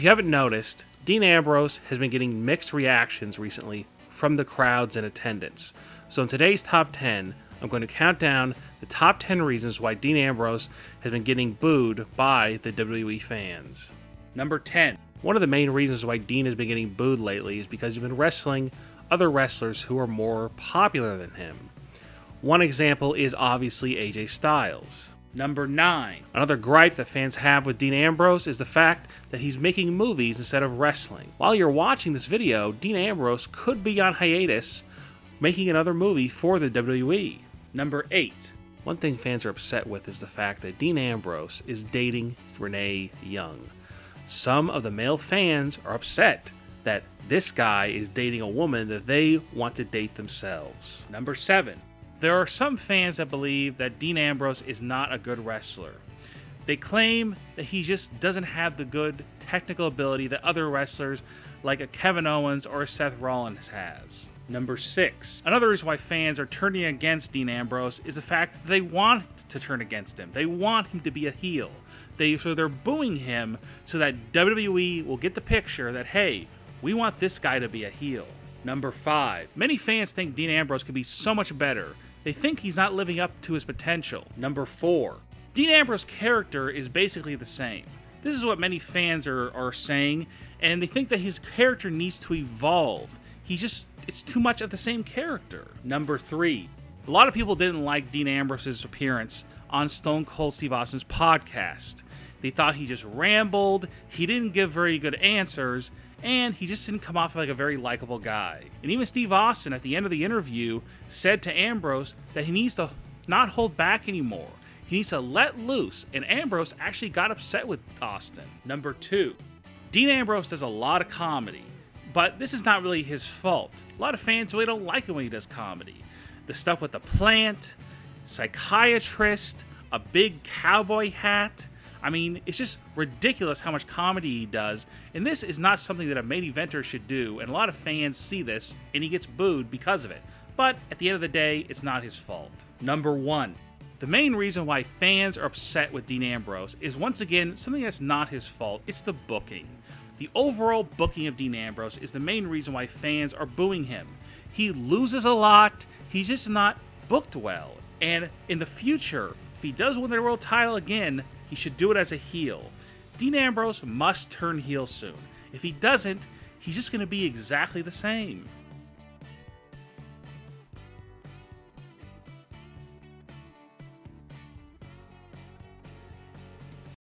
If you haven't noticed, Dean Ambrose has been getting mixed reactions recently from the crowds in attendance. So in today's top 10, I'm going to count down the top 10 reasons why Dean Ambrose has been getting booed by the WWE fans. Number 10. One of the main reasons why Dean has been getting booed lately is because he's been wrestling other wrestlers who are more popular than him. One example is obviously AJ Styles. Number 9. Another gripe that fans have with Dean Ambrose is the fact that he's making movies instead of wrestling. While you're watching this video, Dean Ambrose could be on hiatus making another movie for the WWE. Number 8. One thing fans are upset with is the fact that Dean Ambrose is dating Renee Young. Some of the male fans are upset that this guy is dating a woman that they want to date themselves. Number 7. There are some fans that believe that Dean Ambrose is not a good wrestler. They claim that he just doesn't have the good technical ability that other wrestlers like a Kevin Owens or Seth Rollins has. Number six. Another reason why fans are turning against Dean Ambrose is the fact that they want to turn against him. They want him to be a heel. They so they're booing him so that WWE will get the picture that hey, we want this guy to be a heel. Number five. Many fans think Dean Ambrose could be so much better they think he's not living up to his potential. Number 4. Dean Ambrose's character is basically the same. This is what many fans are, are saying, and they think that his character needs to evolve. He just, it's too much of the same character. Number 3. A lot of people didn't like Dean Ambrose's appearance on Stone Cold Steve Austin's podcast. They thought he just rambled, he didn't give very good answers, and he just didn't come off like a very likable guy. And even Steve Austin, at the end of the interview, said to Ambrose that he needs to not hold back anymore. He needs to let loose, and Ambrose actually got upset with Austin. Number two, Dean Ambrose does a lot of comedy, but this is not really his fault. A lot of fans really don't like it when he does comedy. The stuff with the plant, psychiatrist, a big cowboy hat, I mean, it's just ridiculous how much comedy he does, and this is not something that a main eventer should do, and a lot of fans see this, and he gets booed because of it. But at the end of the day, it's not his fault. Number one, the main reason why fans are upset with Dean Ambrose is once again something that's not his fault. It's the booking. The overall booking of Dean Ambrose is the main reason why fans are booing him. He loses a lot, he's just not booked well. And in the future, if he does win the world title again, he should do it as a heel. Dean Ambrose must turn heel soon. If he doesn't, he's just going to be exactly the same.